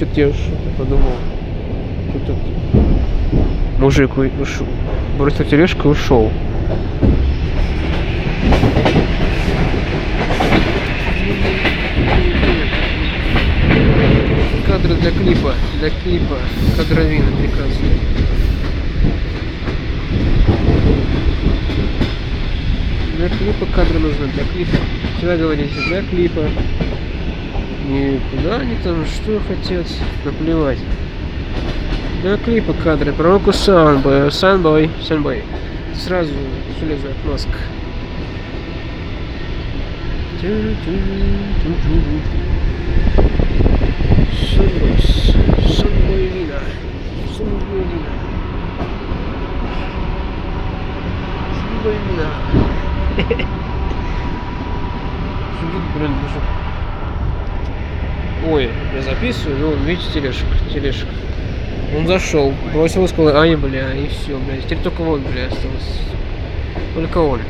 Что-то я что-то подумал. Тут этот мужик ушел. Бросил тележку и ушел. Кадры для клипа, для клипа, кадровина прекрасная. Для клипа кадры нужны, для клипа. Всегда говорите, для клипа. И куда они там, что хотят, наплевать. Для клипа кадры, про руку Санбой, Санбой, Санбой. Сразу железная отмазка. Санбой. Ой, я записываю, ну, видите, тележка, тележка. Он зашел, бросил и сказал, ай, бля, и все, бля. Теперь только он, бля, остался. Только он.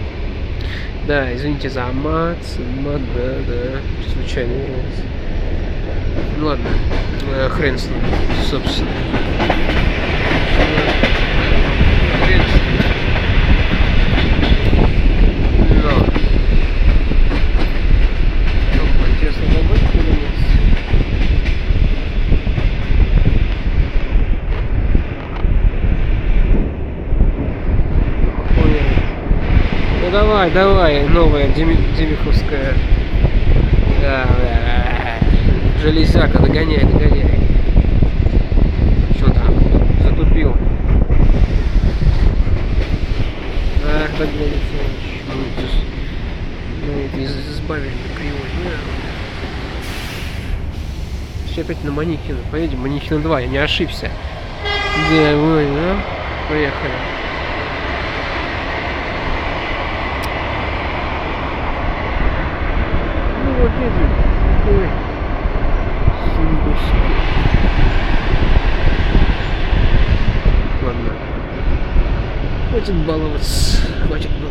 Да, извините за мат, мат, да, да, случайно. Ну ладно, э, хрен с ним, собственно. Хрен с ним. Давай, давай, новая Деми- Демиховская. Да, да. Железяка, догоняй, догоняй. Что там? Затупил. Ах, догонится. Ну, из- избавили кривой. Все опять на Манихина. Поедем, Манихина 2, я не ошибся. Где вы, да? Поехали. Едем. Ой. Симбусик. Ладно. Хватит баловаться. Хватит баловаться.